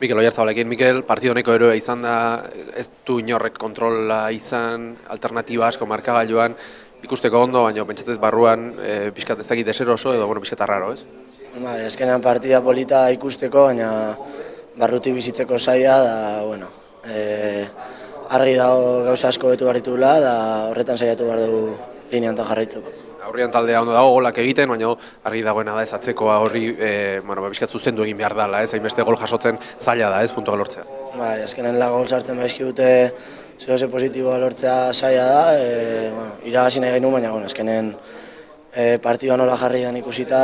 Mikel Oyarzabalekin, Mikel, partido neko eroa izan da, ez du inorrek kontrola izan, alternatiba asko markagailuan, ikusteko ondo, baina pentsatzez barruan, e, pixkat ez dakit desero oso, edo bueno, pixkat arraro, ez? Bai, eskenean partida polita ikusteko, baina barruti bizitzeko saia da, bueno, e, argi dago gauza asko betu behar ditugula, da horretan saiatu behar dugu linean jarraitzeko. Aurrian taldea ondo dago golak egiten, baina argi dagoena da ez atzekoa horri, e, bueno, ba, bizkat zuzendu egin behar dela, ez, hainbeste gol jasotzen zaila da, ez, puntua lortzea. Bai, azkenen la gol sartzen baizki dute zehose positiboa lortzea zaila da, e, bueno, iragazi nahi baina, bueno, azkenen e, partidua nola jarri den ikusita,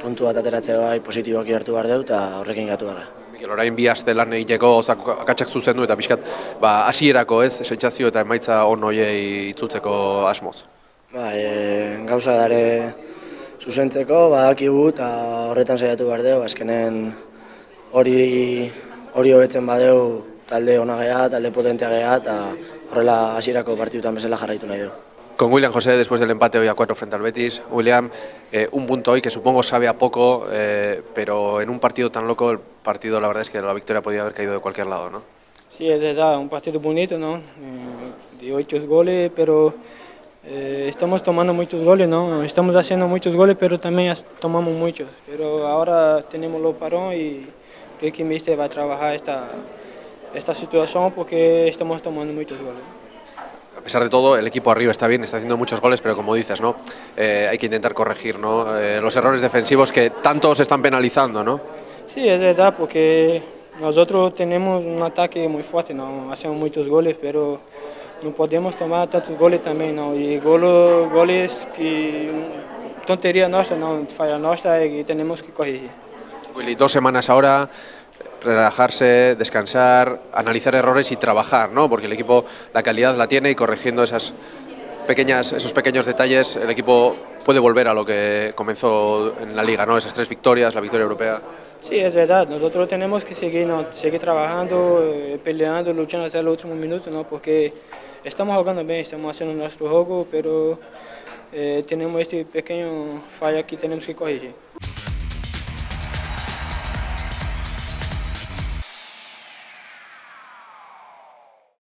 puntu bat ateratzea bai positiboak hartu behar dut, eta horrekin gatu gara. Mikel, orain bi aste lan egiteko akatsak zuzendu eta bizkat ba, hasierako ez, sentsazio eta emaitza on hoiei itzultzeko asmoz. Ba, e, gauza dare zuzentzeko, badakigu eta horretan saiatu behar dugu, azkenen hori hori hobetzen badeu talde ona gea, talde potentea gea, eta horrela hasierako partidutan bezala jarraitu nahi dugu. Con William José, después del empate hoy a cuatro frente al Betis, William, eh, un punto hoy que supongo sabe a poco, eh, pero en un partido tan loco, el partido la verdad es que la victoria podía haber caído de cualquier lado, ¿no? Sí, es verdad, un partido bonito, ¿no? Eh, de ocho goles, pero eh, estamos tomando muchos goles, ¿no? Estamos haciendo muchos goles, pero también tomamos muchos. Pero ahora tenemos los parón y el que va a trabajar esta, esta situación porque estamos tomando muchos goles. A pesar de todo, el equipo arriba está bien, está haciendo muchos goles, pero como dices, ¿no? Eh, hay que intentar corregir ¿no? Eh, los errores defensivos que tanto se están penalizando, ¿no? Sí, es verdad, porque nosotros tenemos un ataque muy fuerte, ¿no? hacemos muchos goles, pero no podemos tomar tantos goles también, ¿no? Y golo, goles que tontería nuestra, ¿no? Falla nuestra y tenemos que corregir. Willy, dos semanas ahora, relajarse, descansar, analizar errores y trabajar, ¿no? Porque el equipo la calidad la tiene y corrigiendo esas pequeñas, esos pequeños detalles, el equipo puede volver a lo que comenzó en la liga, ¿no? Esas tres victorias, la victoria europea. Sí, es verdad. Nosotros tenemos que seguir, seguir trabajando, eh, peleando, luchando hasta el último minuto, ¿no? Porque estamos jugando bien, estamos haciendo nuestro juego, pero eh, tenemos este pequeño falla que tenemos que corregir.